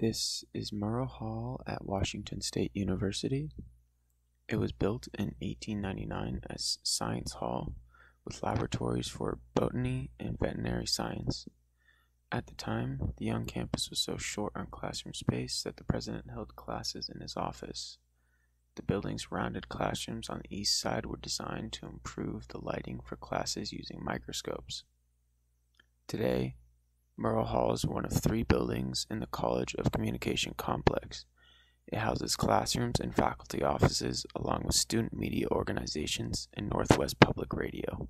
This is Murrow Hall at Washington State University. It was built in 1899 as Science Hall with laboratories for botany and veterinary science. At the time, the young campus was so short on classroom space that the president held classes in his office. The building's rounded classrooms on the east side were designed to improve the lighting for classes using microscopes. Today, Murrow Hall is one of three buildings in the College of Communication complex. It houses classrooms and faculty offices, along with student media organizations and Northwest Public Radio.